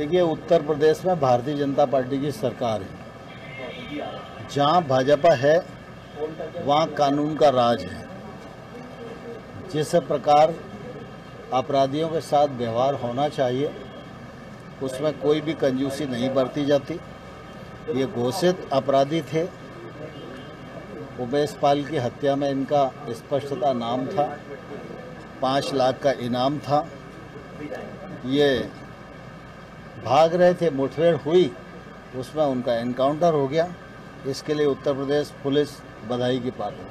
देखिए, उत्तर प्रदेश में भारतीय जनता पार्टी की सरकार है। जहाँ भाजपा है, वहाँ कानून का राज है। जिस प्रकार अपराधियों के साथ व्यवहार होना चाहिए, उसमें कोई भी कंजूसी नहीं बरती जाती। ये घोषित अपराधी थे। उमेश पाल की हत्या में इनका स्पष्टता नाम था। पाँच लाख का इनाम था। ये भाग रहे थे, मुठभेड़ हुई, उसमें उनका एनकाउंटर हो गया। इसके लिए उत्तर प्रदेश पुलिस बधाई की पात्र